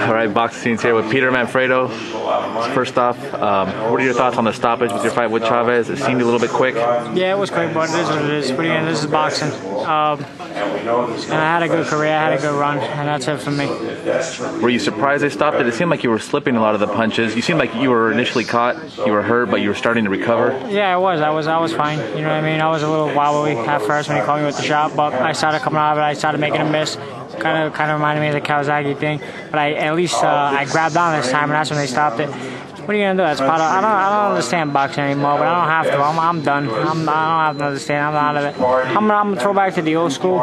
All right, boxing scenes here with Peter Manfredo. First off, um, what are your thoughts on the stoppage with your fight with Chavez? It seemed a little bit quick. Yeah, it was quick, but it is what it is. But again, this is boxing. Um, and I had a good career, I had a good run, and that's it for me. Were you surprised they stopped it? It seemed like you were slipping a lot of the punches. You seemed like you were initially caught, you were hurt, but you were starting to recover. Yeah, I was. I was. I was fine. You know what I mean? I was a little wobbly at first when he called me with the shot, but I started coming out of it. I started making a miss. Kind of, kind of reminded me of the Calzaghe thing. But I at least uh, I grabbed on this time, and that's when they stopped it. What are you gonna do? That's part of. I don't. I don't understand boxing anymore, but I don't have to. I'm, I'm done. I'm, I don't have to understand. I'm out of it. I'm, I'm gonna throw back to the old school,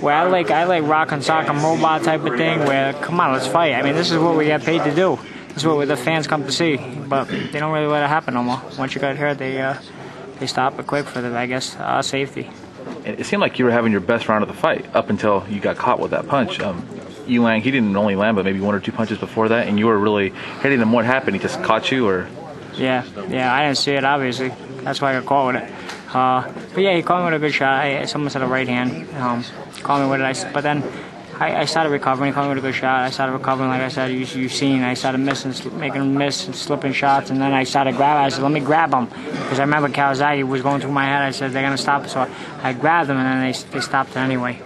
where I like I like rock and sock and robot type of thing. Where come on, let's fight. I mean, this is what we get paid to do. This is what the fans come to see. But they don't really let it happen no more. Once you got here, they uh, they stop it quick for the I guess uh, safety. It seemed like you were having your best round of the fight up until you got caught with that punch. Um, Elang, he didn't only land but maybe one or two punches before that, and you were really hitting him. What happened? He just caught you, or? Yeah, yeah, I didn't see it obviously. That's why I got caught with it. Uh, but yeah, he caught me with a good shot. I, someone said a right hand. Um, caught me with it. I, but then I, I, started recovering. He caught me with a good shot. I started recovering, like I said, you, you've seen. I started missing, making him miss and slipping shots, and then I started grabbing. I said, let me grab him. Because I remember Calzaghe was going through my head. I said, they're going to stop it. So I, I grabbed them, and then they, they stopped it anyway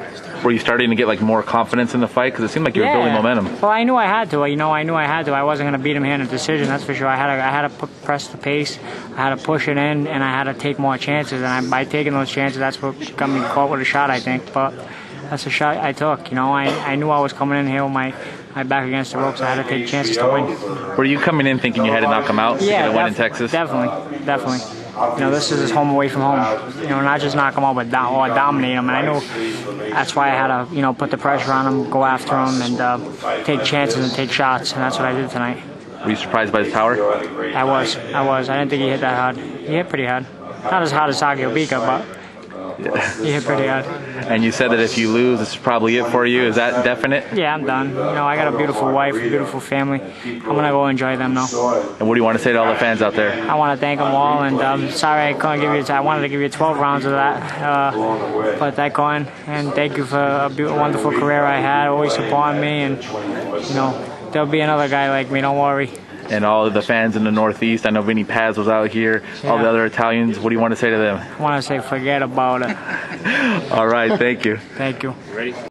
were you starting to get like more confidence in the fight? Because it seemed like you were building momentum. Well, I knew I had to. You know, I knew I had to. I wasn't going to beat him here in a decision. That's for sure. I had to. I had to press the pace. I had to push it in, and I had to take more chances. And I, by taking those chances, that's what got me caught with a shot. I think, but that's a shot I took. You know, I, I knew I was coming in here with my, my back against the ropes. I had to take chances to win. Were you coming in thinking you had to knock him out? Yeah, to win in Texas. Definitely, definitely. You know, this is his home away from home. You know, not just knock him out, but do- or dominate him. And I knew that's why I had to, you know, put the pressure on him, go after him, and uh, take chances and take shots. And that's what I did tonight. Were you surprised by his power? I was. I was. I didn't think he hit that hard. He hit pretty hard. Not as hard as Sakio Bika, but yeah. He hit pretty hard. And you said that if you lose, this is probably it for you. Is that definite? Yeah, I'm done. You know, I got a beautiful wife, a beautiful family. I'm gonna go enjoy them now. And what do you want to say to all the fans out there? I want to thank them all, and um, sorry I couldn't give you. I wanted to give you 12 rounds of that, uh, but that going. And thank you for a beautiful, wonderful career I had, always supporting me, and you know, there'll be another guy like me. Don't worry and all of the fans in the Northeast. I know Vinny Paz was out here. Yeah. All the other Italians. What do you want to say to them? I want to say forget about it. all right. Thank you. thank you. Ready?